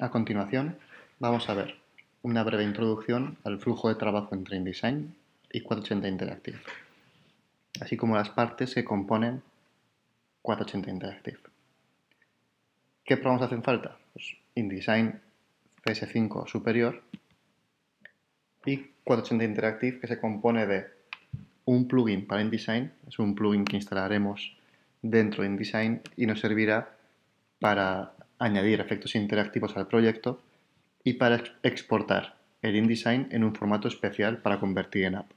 A continuación, vamos a ver una breve introducción al flujo de trabajo entre InDesign y 480 Interactive, así como las partes que componen 480 Interactive. ¿Qué programas hacen falta? Pues InDesign CS5 superior y 480 Interactive que se compone de un plugin para InDesign, es un plugin que instalaremos dentro de InDesign y nos servirá para añadir efectos interactivos al proyecto y para exportar el InDesign en un formato especial para convertir en app.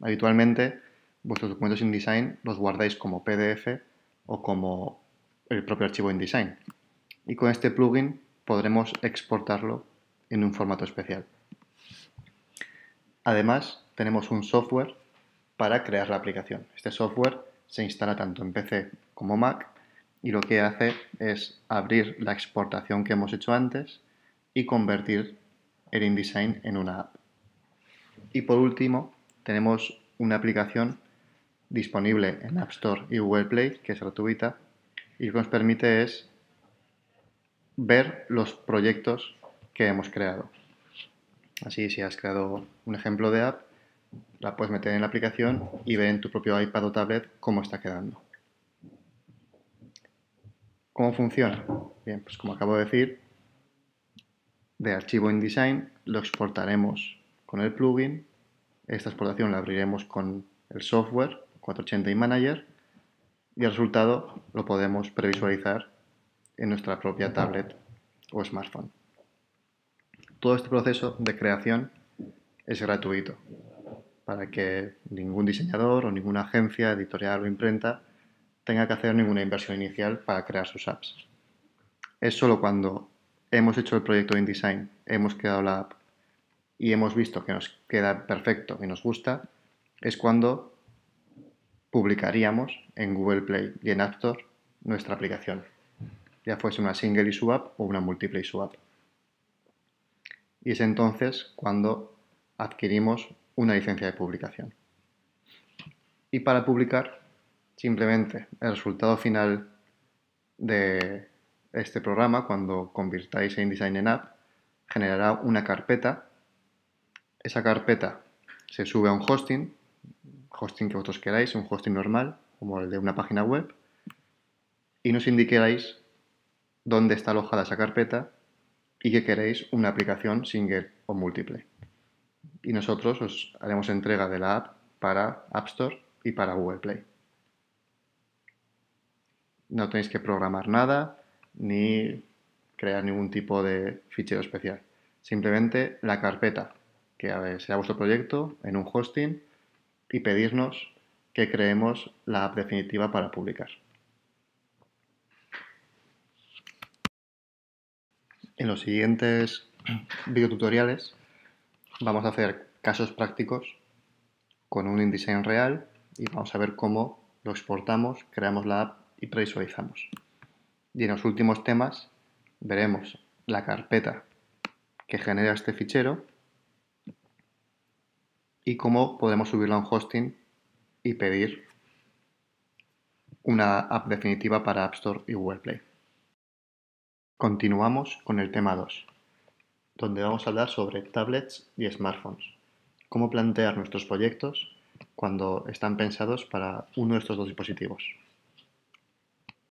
Habitualmente, vuestros documentos InDesign los guardáis como PDF o como el propio archivo InDesign. Y con este plugin podremos exportarlo en un formato especial. Además, tenemos un software para crear la aplicación. Este software se instala tanto en PC como Mac y lo que hace es abrir la exportación que hemos hecho antes y convertir el InDesign en una app. Y por último, tenemos una aplicación disponible en App Store y Google Play, que es gratuita, y lo que nos permite es ver los proyectos que hemos creado. Así, si has creado un ejemplo de app, la puedes meter en la aplicación y ver en tu propio iPad o tablet cómo está quedando. ¿Cómo funciona? Bien, pues como acabo de decir, de archivo InDesign lo exportaremos con el plugin. Esta exportación la abriremos con el software 480 Manager y el resultado lo podemos previsualizar en nuestra propia tablet o smartphone. Todo este proceso de creación es gratuito para que ningún diseñador o ninguna agencia editorial o imprenta tenga que hacer ninguna inversión inicial para crear sus apps. Es solo cuando hemos hecho el proyecto de InDesign, hemos creado la app y hemos visto que nos queda perfecto y nos gusta, es cuando publicaríamos en Google Play y en App Store nuestra aplicación, ya fuese una single issue app o una multiple issue app. Y es entonces cuando adquirimos una licencia de publicación. Y para publicar Simplemente el resultado final de este programa, cuando convirtáis InDesign en app, generará una carpeta. Esa carpeta se sube a un hosting, hosting que vosotros queráis, un hosting normal, como el de una página web, y nos indiqueráis dónde está alojada esa carpeta y que queréis una aplicación single o múltiple. Y nosotros os haremos entrega de la app para App Store y para Google Play no tenéis que programar nada ni crear ningún tipo de fichero especial. Simplemente la carpeta que sea vuestro proyecto en un hosting y pedirnos que creemos la app definitiva para publicar. En los siguientes videotutoriales vamos a hacer casos prácticos con un InDesign real y vamos a ver cómo lo exportamos, creamos la app y previsualizamos. Y en los últimos temas veremos la carpeta que genera este fichero y cómo podemos subirlo a un hosting y pedir una app definitiva para App Store y Google Play. Continuamos con el tema 2, donde vamos a hablar sobre tablets y smartphones, cómo plantear nuestros proyectos cuando están pensados para uno de estos dos dispositivos.